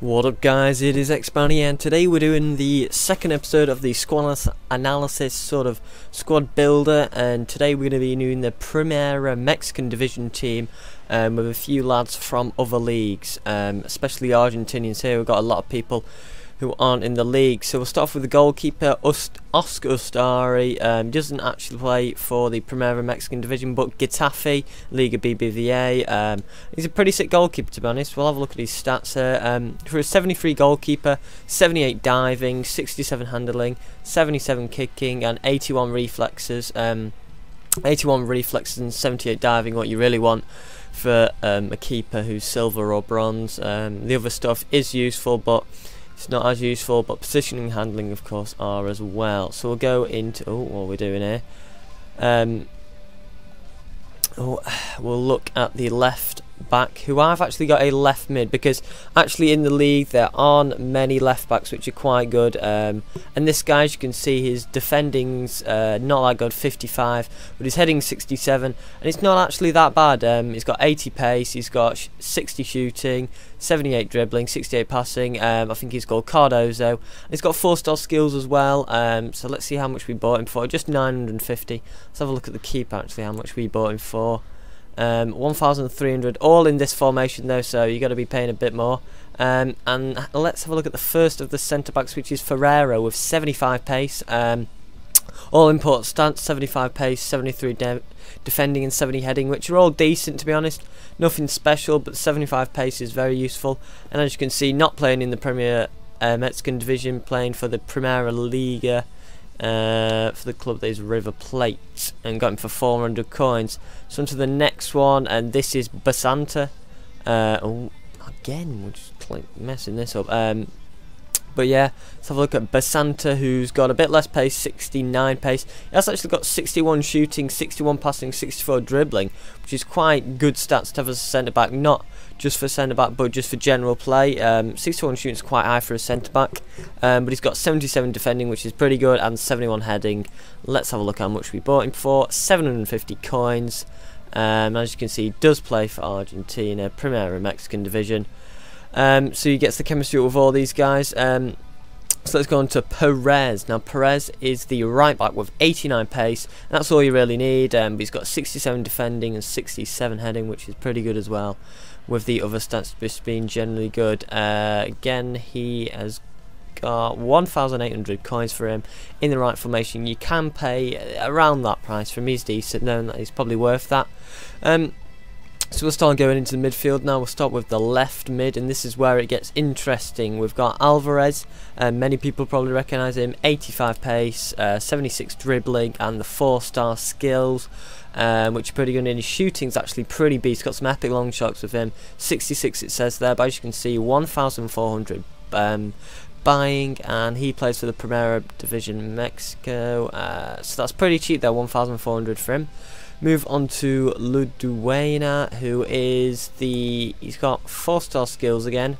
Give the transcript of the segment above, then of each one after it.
What up guys, it is xBrownayy and today we're doing the second episode of the squad analysis sort of squad builder and today we're going to be doing the Primera Mexican Division team um, with a few lads from other leagues, um, especially Argentinians here, we've got a lot of people who aren't in the league. So we'll start off with the goalkeeper, Ust Oscar Ustari. Um, doesn't actually play for the Primera Mexican Division, but Getafe, Liga BBVA. Um, he's a pretty sick goalkeeper, to be honest. We'll have a look at his stats here. Um, for a 73 goalkeeper, 78 diving, 67 handling, 77 kicking, and 81 reflexes. Um, 81 reflexes and 78 diving, what you really want for um, a keeper who's silver or bronze. Um, the other stuff is useful, but it's not as useful, but positioning and handling, of course, are as well. So we'll go into oh, what we're doing here. Um, oh, we'll look at the left back, who I've actually got a left mid because actually in the league there aren't many left backs which are quite good. Um, and this guy, as you can see, his defending's uh, not that good, 55, but his heading 67, and it's not actually that bad. Um, he's got 80 pace, he's got 60 shooting, 78 dribbling, 68 passing. Um, I think he's called Cardozo. He's got four star skills as well. Um, so let's see how much we bought him for. Just 950. Let's have a look at the keep actually. How much we bought him for. Um, 1,300, all in this formation though, so you got to be paying a bit more. Um, and let's have a look at the first of the centre backs, which is Ferrero with 75 pace. Um, all import stats, 75 pace, 73 de defending and 70 heading, which are all decent to be honest. Nothing special, but 75 pace is very useful. And as you can see, not playing in the Premier uh, Mexican division, playing for the Primera Liga uh, for the club that is River Plate and got him for 400 coins. So on to the next one, and this is Basanta. Uh, oh, again, we're just like messing this up. Um, but yeah, let's have a look at Basanta, who's got a bit less pace, 69 pace. He has actually got 61 shooting, 61 passing, 64 dribbling, which is quite good stats to have as a centre back. Not just for centre back, but just for general play. Um, 61 shooting is quite high for a centre back, um, but he's got 77 defending, which is pretty good, and 71 heading. Let's have a look how much we bought him for. 750 coins. Um, as you can see, he does play for Argentina, Primera Mexican Division. Um, so he gets the chemistry with all these guys. Um, so let's go on to Perez. Now Perez is the right back with 89 pace. that's all you really need. Um, he's got 67 defending and 67 heading, which is pretty good as well. With the other stats just being generally good. Uh, again, he has got 1,800 coins for him in the right formation. You can pay around that price for him. He's decent, knowing that he's probably worth that. Um, so we'll start going into the midfield now. We'll start with the left mid, and this is where it gets interesting. We've got Alvarez, uh, many people probably recognise him, 85 pace, uh, 76 dribbling, and the 4-star skills, um, which are pretty good. And his shooting's actually pretty beast. Got some epic long shots with him. 66 it says there, but as you can see, 1,400 um, buying, and he plays for the Primera Division Mexico. Uh, so that's pretty cheap there, 1,400 for him. Move on to Luduena, who is the... He's got 4-star skills again.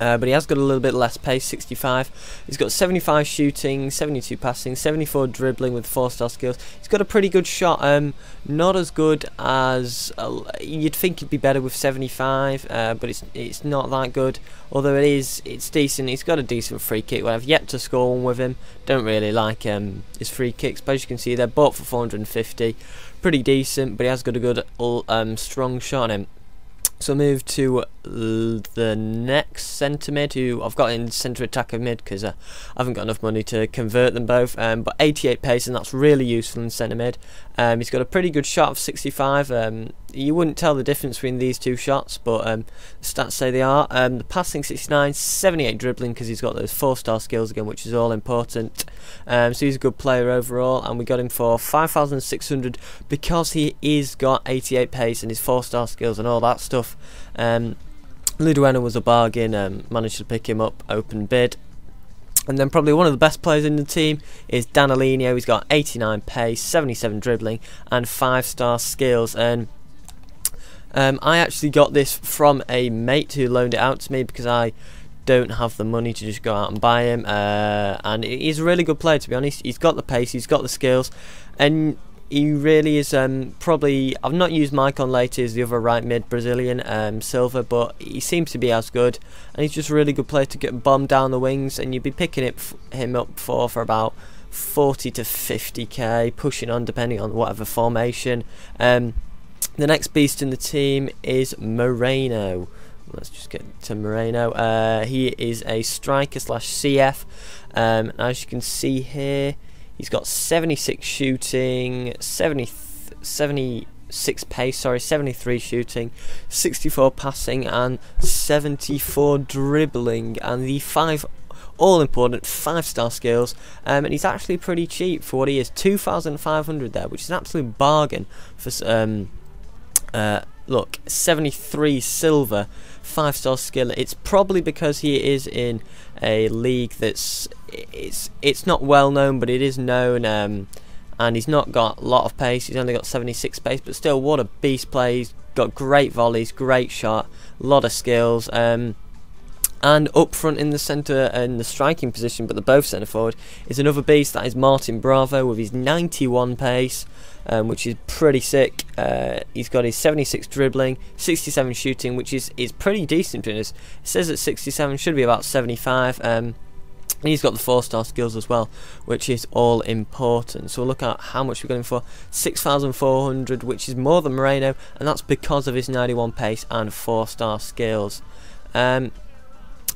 Uh, but he has got a little bit less pace, 65. He's got 75 shooting, 72 passing, 74 dribbling with 4-star skills. He's got a pretty good shot. Um, not as good as uh, you'd think he'd be better with 75, uh, but it's it's not that good. Although it is, it's decent. He's got a decent free kick. Well, I've yet to score one with him. Don't really like um, his free kicks, but as you can see, they're bought for 450. Pretty decent, but he has got a good um, strong shot on him. So move to the next centre mid, who I've got in centre attacker mid because uh, I haven't got enough money to convert them both. Um, but 88 pace, and that's really useful in centre mid. Um, he's got a pretty good shot of 65. Um, you wouldn't tell the difference between these two shots, but um, stats say they are. Um, the passing 69, 78 dribbling because he's got those four star skills again, which is all important. Um, so he's a good player overall, and we got him for 5,600 because he is got 88 pace and his four star skills and all that stuff. Um, Luduena was a bargain, um, managed to pick him up, open bid. And then probably one of the best players in the team is Danilinho. He's got 89 pace, 77 dribbling, and 5 star skills. And um, I actually got this from a mate who loaned it out to me because I don't have the money to just go out and buy him. Uh, and he's a really good player, to be honest. He's got the pace, he's got the skills, and he really is um, probably. I've not used Maicon Leite as the other right mid Brazilian um, Silva, but he seems to be as good, and he's just a really good player to get bombed down the wings, and you'd be picking it him up for for about 40 to 50k, pushing on depending on whatever formation. Um, the next beast in the team is Moreno. Let's just get to Moreno. Uh, he is a striker slash CF. Um, as you can see here, he's got 76 shooting, 70, 76 pace, sorry, 73 shooting, 64 passing, and 74 dribbling. And the five all important five star skills um, and he's actually pretty cheap for what he is 2500 there which is an absolute bargain for um, uh, look 73 silver five star skill it's probably because he is in a league that's it's it's not well known but it is known um, and he's not got a lot of pace. He's only got 76 pace but still what a beast play he's got great volleys great shot a lot of skills. Um, and up front in the centre in the striking position, but the both centre forward, is another beast. That is Martin Bravo with his 91 pace, um, which is pretty sick. Uh, he's got his 76 dribbling, 67 shooting, which is is pretty decent. It says that 67, should be about 75. Um, and he's got the four star skills as well, which is all important. So we'll look at how much we're going for 6,400, which is more than Moreno, and that's because of his 91 pace and four star skills. Um,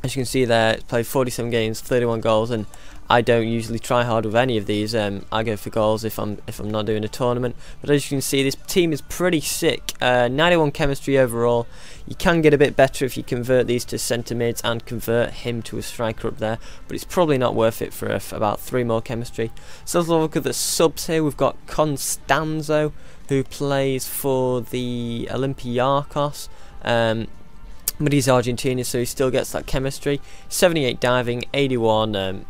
as you can see there, it's played 47 games, 31 goals, and I don't usually try hard with any of these. Um, I go for goals if I'm if I'm not doing a tournament. But as you can see, this team is pretty sick. Uh, 91 chemistry overall. You can get a bit better if you convert these to centre mids and convert him to a striker up there. But it's probably not worth it for about three more chemistry. So let's look at the subs here. We've got Constanzo, who plays for the Olympiacos. Um, but he's Argentinian, so he still gets that chemistry. 78 diving, 81, um,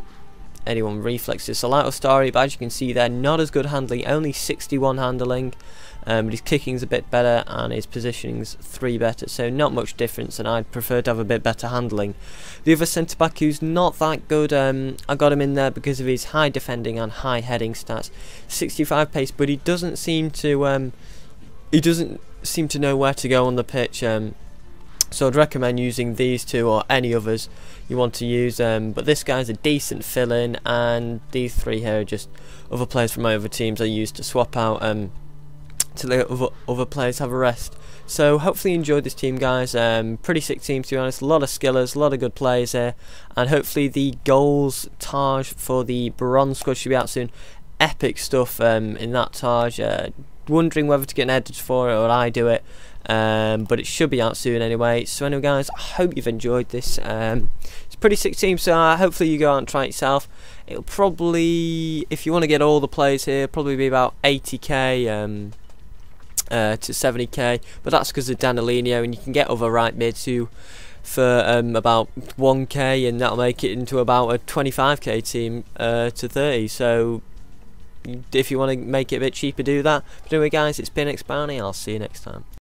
81 reflexes. So like Ustari, but as you can see there, not as good handling, only 61 handling. Um, but his kicking's a bit better and his positioning's three better, so not much difference. And I'd prefer to have a bit better handling. The other centre back who's not that good, um, I got him in there because of his high defending and high heading stats. 65 pace, but he doesn't seem to um, he doesn't seem to know where to go on the pitch. Um, so I'd recommend using these two or any others you want to use. Um, but this guy's a decent fill-in, and these three here are just other players from my other teams I use to swap out um, to let other, other players have a rest. So hopefully you enjoyed this team guys, um, pretty sick team to be honest, a lot of skillers, a lot of good players here, and hopefully the goals Taj for the bronze squad should be out soon. Epic stuff um, in that Taj, uh, wondering whether to get an edit for it or I do it. Um, but it should be out soon anyway. So anyway, guys, I hope you've enjoyed this. Um, it's pretty sick team, so uh, hopefully you go out and try it yourself. It'll probably, if you want to get all the players here, probably be about 80k um, uh, to 70k. But that's because of Danilinho, and you can get other right mids who for um, about 1k, and that'll make it into about a 25k team uh, to 30. So if you want to make it a bit cheaper, do that. But anyway, guys, it's been xBrownayy. I'll see you next time.